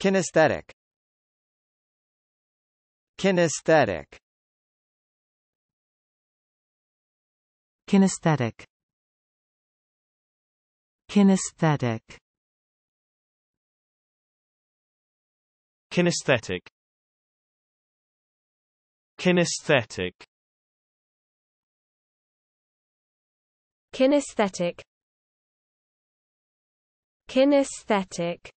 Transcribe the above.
Kinesthetic. Kinesthetic. Kinesthetic. Kinesthetic. Kinesthetic. Kinesthetic. Kinesthetic. Kinesthetic.